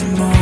tomorrow